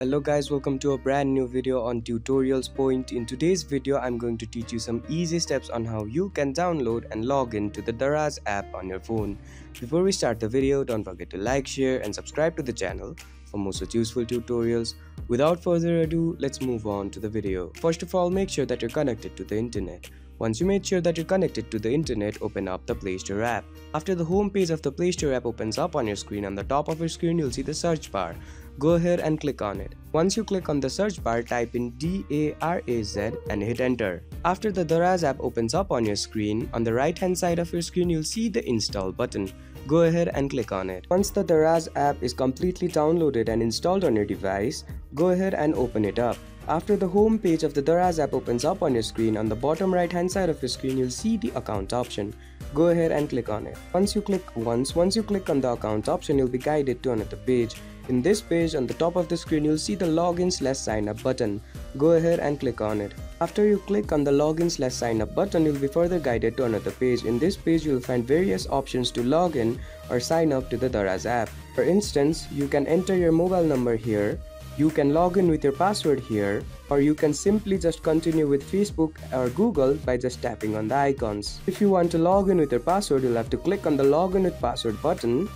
Hello guys, welcome to a brand new video on Tutorials Point. In today's video, I'm going to teach you some easy steps on how you can download and log in to the Daraz app on your phone. Before we start the video, don't forget to like, share and subscribe to the channel for more such useful tutorials. Without further ado, let's move on to the video. First of all, make sure that you're connected to the internet. Once you made sure that you're connected to the internet, open up the Play Store app. After the home page of the Play Store app opens up on your screen, on the top of your screen you'll see the search bar. Go ahead and click on it. Once you click on the search bar, type in D-A-R-A-Z and hit enter. After the Daraz app opens up on your screen, on the right hand side of your screen you'll see the install button. Go ahead and click on it. Once the Daraz app is completely downloaded and installed on your device, go ahead and open it up. After the home page of the Daraz app opens up on your screen, on the bottom right hand side of your screen you'll see the account option. Go ahead and click on it. Once you click once, once you click on the account option you'll be guided to another page. In this page on the top of the screen you'll see the login slash sign up button. Go ahead and click on it. After you click on the login slash sign up button you'll be further guided to another page. In this page you'll find various options to log in or sign up to the Daraz app. For instance, you can enter your mobile number here you can log in with your password here or you can simply just continue with Facebook or Google by just tapping on the icons. If you want to log in with your password, you'll have to click on the login with password button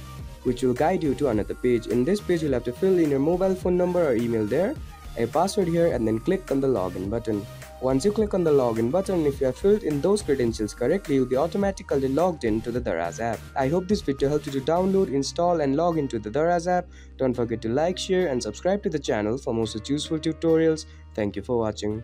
which will guide you to another page. In this page, you'll have to fill in your mobile phone number or email there, a password here and then click on the login button. Once you click on the login button, if you have filled in those credentials correctly, you'll be automatically logged in to the Daraz app. I hope this video helped you to download, install and log into the Daraz app. Don't forget to like, share and subscribe to the channel for more such useful tutorials. Thank you for watching.